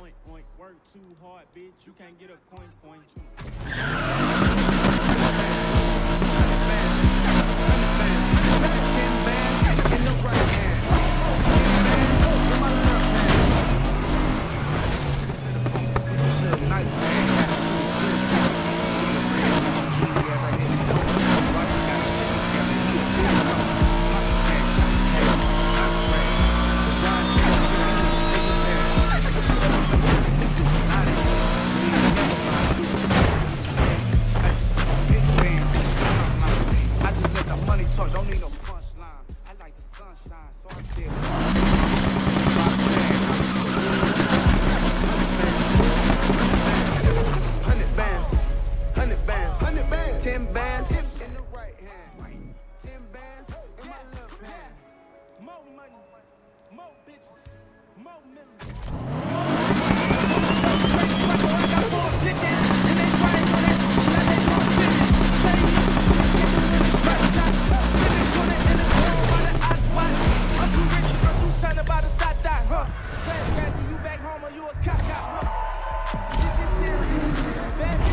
oink, oink. Work too hard, bitch. You can't get a coin, coin. you a cock out. Did you serious. Bad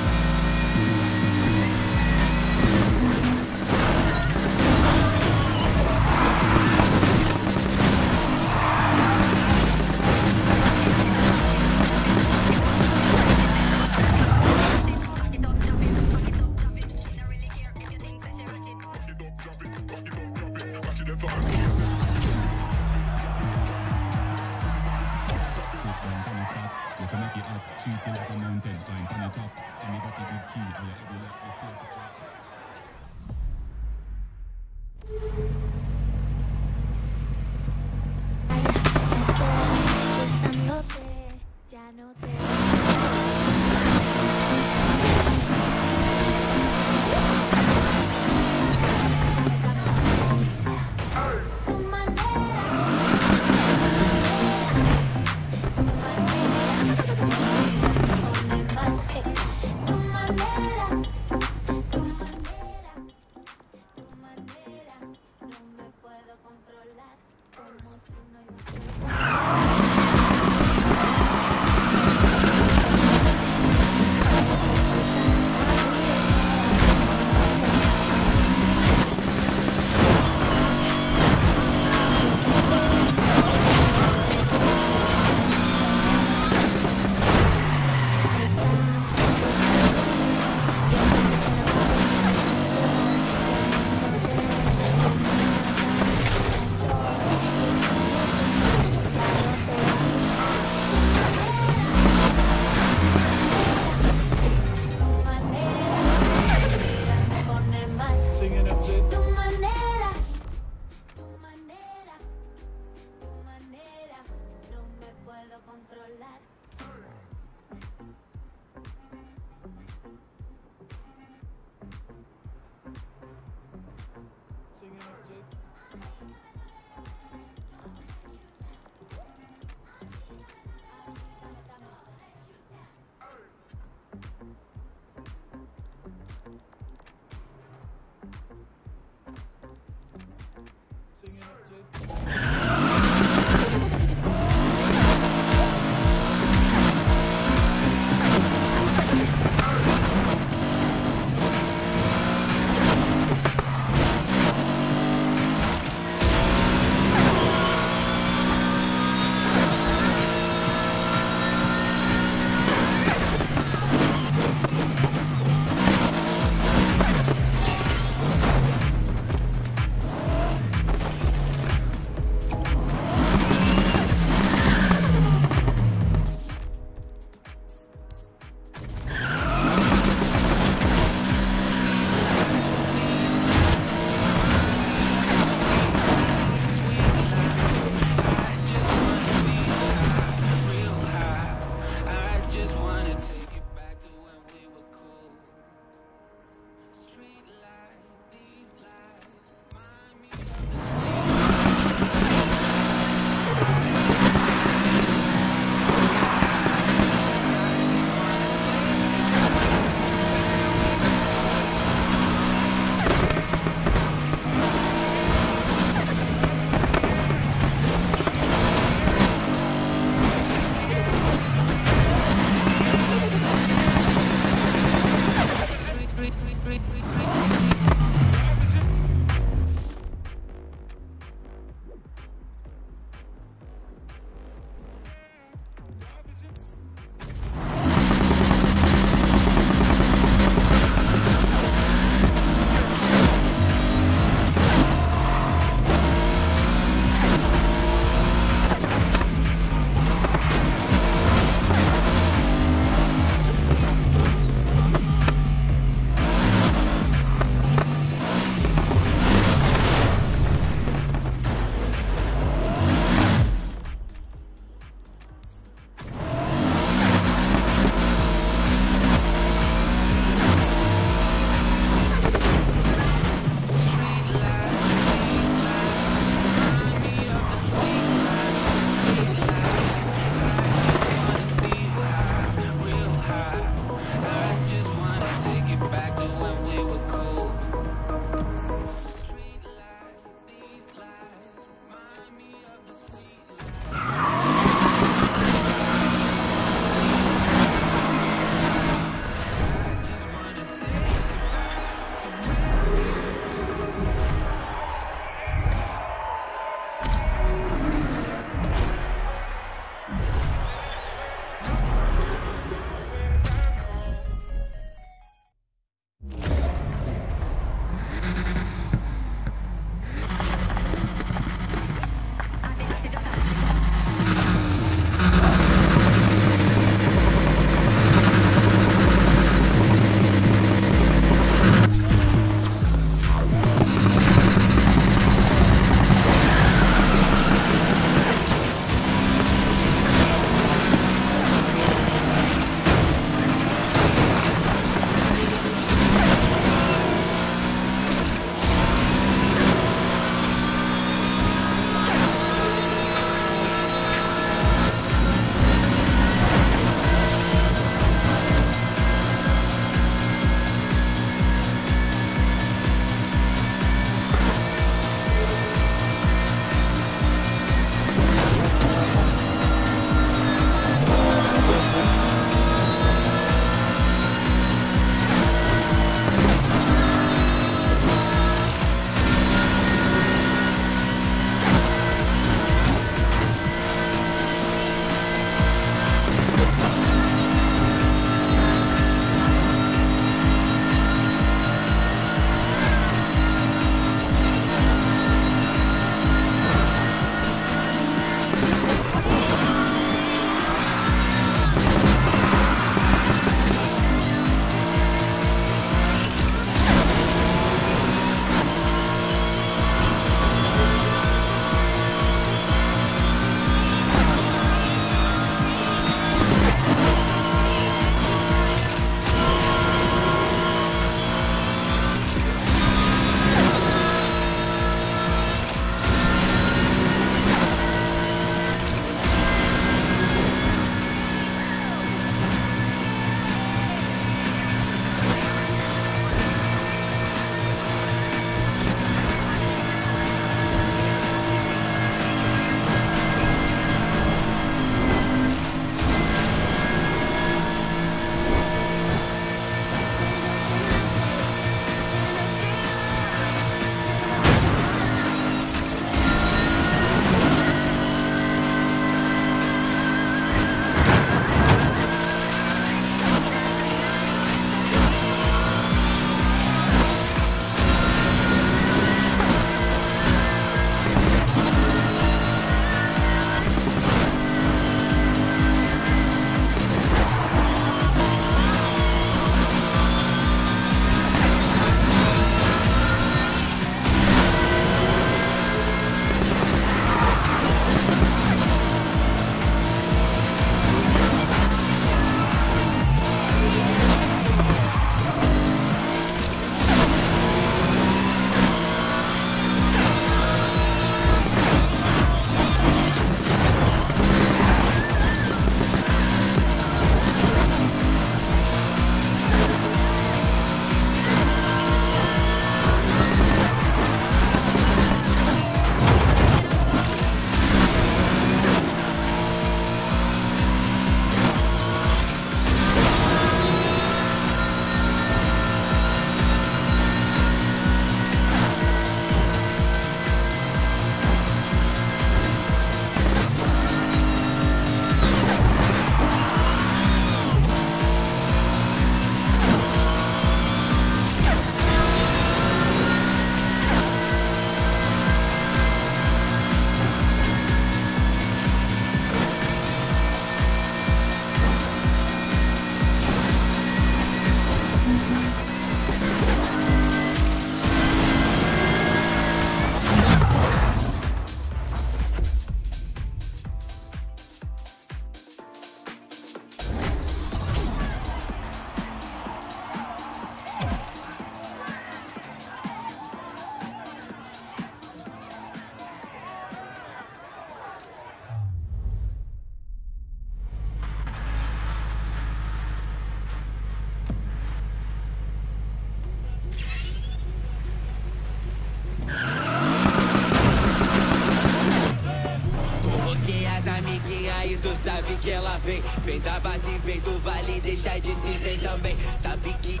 sabe que ela vem Vem da base, vem do vale, deixa de se ver também. Sabe que...